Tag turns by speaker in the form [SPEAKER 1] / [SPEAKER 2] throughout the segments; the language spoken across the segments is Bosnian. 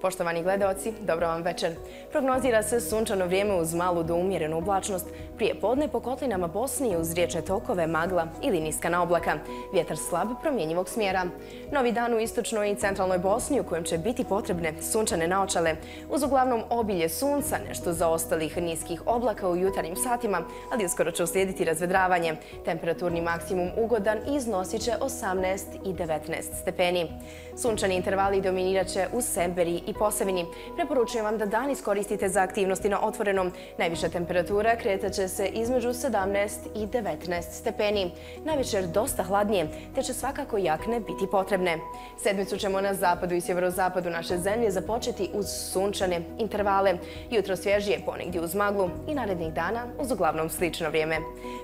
[SPEAKER 1] Poštovani gledalci, dobro vam večer. Prognozira se sunčano vrijeme uz malu do umjerenu oblačnost. Prije podne po kotlinama Bosnije uz riječne tokove, magla ili niska na oblaka. Vjetar slab promjenjivog smjera. Novi dan u istočnoj i centralnoj Bosni u kojem će biti potrebne sunčane naočale. Uz uglavnom obilje sunca, nešto za ostalih niskih oblaka u jutarnjim satima, ali uskoro će uslijediti razvedravanje. Temperaturni maksimum ugodan iznosit će 18 i 19 stepeni. Sunčani intervali dominirat će u Semberi i Posavini. Preporučujem vam da dan iskoristite za aktivnosti na otvorenom. Najviša temperatura kretaće se između 17 i 19 stepeni. Največer dosta hladnije, te će svakako jakne biti potrebne. Sedmicu ćemo na zapadu i sjeverozapadu naše zemlje započeti uz sunčane intervale. Jutro svježije ponegdje uz maglu i narednih dana uz uglavnom slično vrijeme.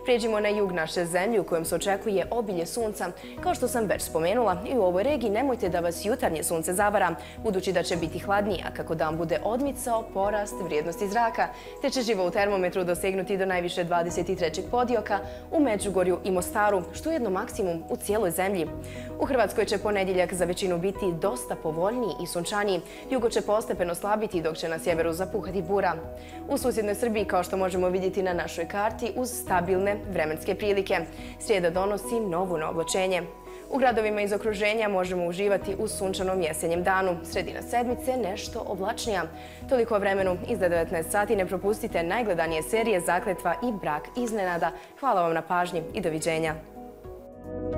[SPEAKER 1] Prijeđimo na jug naše zemlje u kojem se očekuje obilje sunca. Kao što sam već spomenula, i u ovoj regiji nemojte da vas jutarnje sunce zavara, budući da će biti hladnije, a kako dan bude odmicao porast vrijednosti zraka, te će živo u termometru dosegnuti do najviše 23. podijoka u Međugorju i Mostaru, što je jedno maksimum u cijeloj zemlji. U Hrvatskoj će ponedjeljak za većinu biti dosta povoljniji i sunčaniji. Jugo će postepeno slabiti dok će na sjeveru zapuhati bura. U susjednoj Srbiji, kao što možemo vidjeti na našoj karti, uz stabilne vremenske prilike. Srijeda donosi novu neobločenje. U gradovima iz okruženja možemo uživati u sunčanom jesenjem danu. Sredina sedmice nešto oblačnija. Toliko o vremenu iz 19 sati ne propustite najgledanije serije Zakletva i brak iznenada. Hvala vam na pažnji i doviđenja. Thank you.